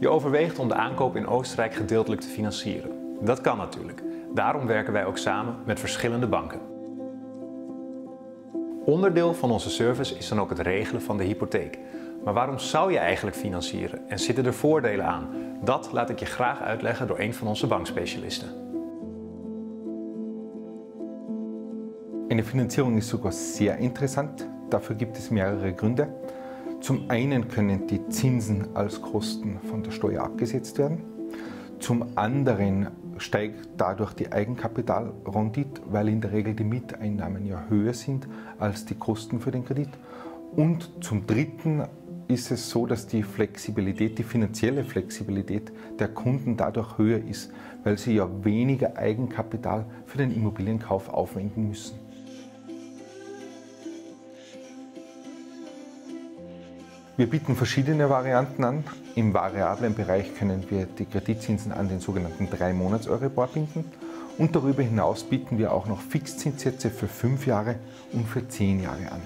Je overweegt om de aankoop in Oostenrijk gedeeltelijk te financieren. Dat kan natuurlijk. Daarom werken wij ook samen met verschillende banken. Onderdeel van onze service is dan ook het regelen van de hypotheek. Maar waarom zou je eigenlijk financieren en zitten er voordelen aan? Dat laat ik je graag uitleggen door een van onze bankspecialisten. Eine Finanzierung ist sogar sehr interessant. Dafür gibt es mehrere Gründe. Zum einen können die Zinsen als Kosten von der Steuer abgesetzt werden. Zum anderen steigt dadurch die Eigenkapitalrendite, weil in der Regel die Mieteinnahmen ja höher sind als die Kosten für den Kredit. Und zum dritten ist es so, dass die Flexibilität, die finanzielle Flexibilität der Kunden dadurch höher ist, weil sie ja weniger Eigenkapital für den Immobilienkauf aufwenden müssen. Wir bieten verschiedene Varianten an. Im variablen Bereich können wir die Kreditzinsen an den sogenannten 3-Monats-Euribor binden. Und darüber hinaus bieten wir auch noch Fixzinssätze für 5 Jahre und für 10 Jahre an.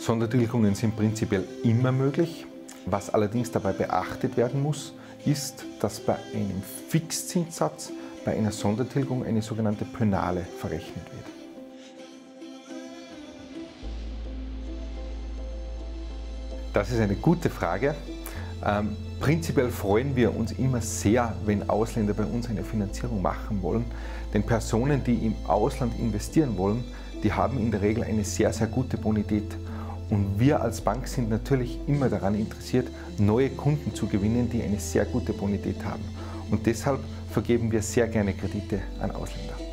Sondertilgungen sind prinzipiell immer möglich. Was allerdings dabei beachtet werden muss, ist, dass bei einem Fixzinssatz bei einer Sondertilgung eine sogenannte Pönale verrechnet wird. Das ist eine gute Frage. Ähm, prinzipiell freuen wir uns immer sehr, wenn Ausländer bei uns eine Finanzierung machen wollen. Denn Personen, die im Ausland investieren wollen, die haben in der Regel eine sehr, sehr gute Bonität. Und wir als Bank sind natürlich immer daran interessiert, neue Kunden zu gewinnen, die eine sehr gute Bonität haben. Und deshalb vergeben wir sehr gerne Kredite an Ausländer.